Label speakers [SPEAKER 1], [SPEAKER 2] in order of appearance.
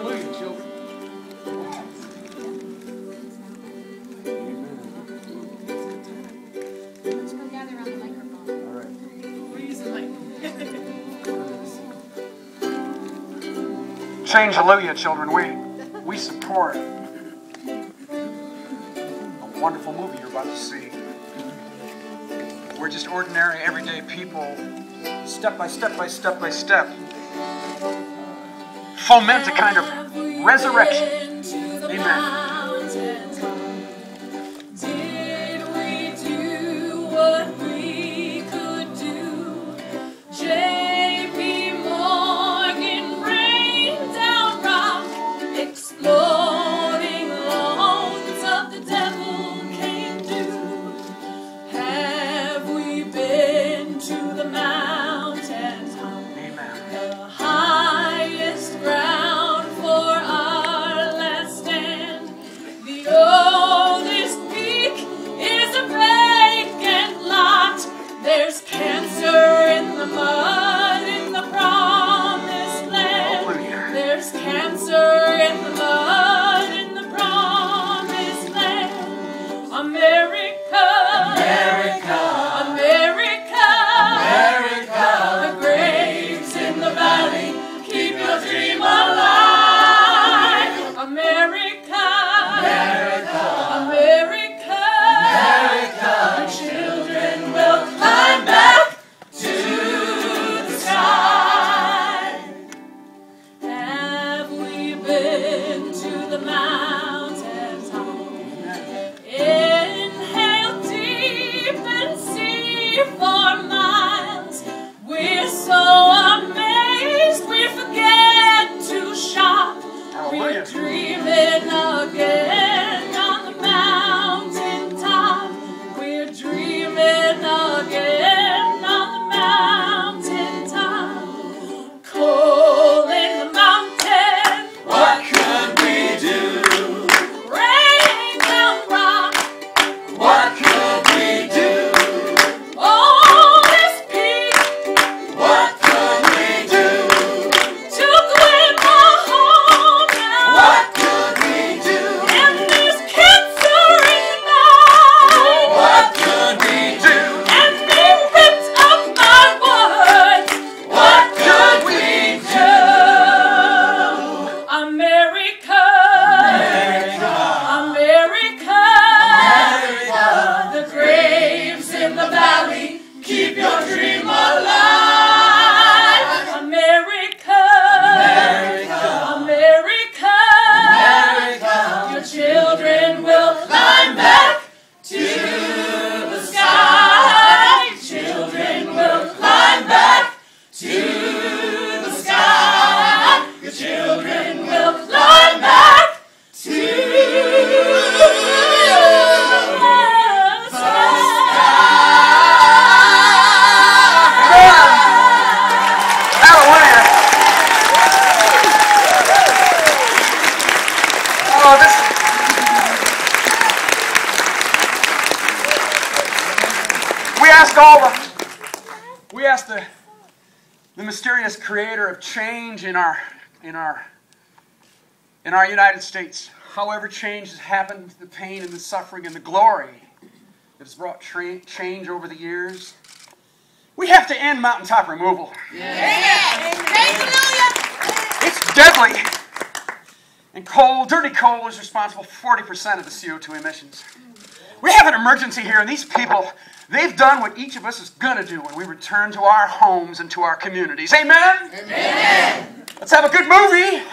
[SPEAKER 1] means you children. Change Hallelujah, children. We, we support a wonderful movie you're about to see. We're just ordinary, everyday people, step by step by step by step foment a kind of resurrection. Amen. Oh, this. We ask all the... We ask the, the mysterious creator of change in our, in our, in our United States. However change has happened, the pain and the suffering and the glory that has brought change over the years. We have to end mountaintop removal. It's deadly. And coal, dirty coal, is responsible for 40% of the CO2 emissions. We have an emergency here, and these people, they've done what each of us is going to do when we return to our homes and to our communities. Amen? Amen. Let's have a good movie.